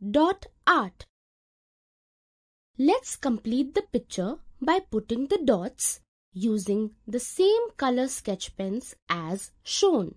dot art. Let's complete the picture by putting the dots using the same color sketch pens as shown.